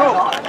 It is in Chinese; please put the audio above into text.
都是我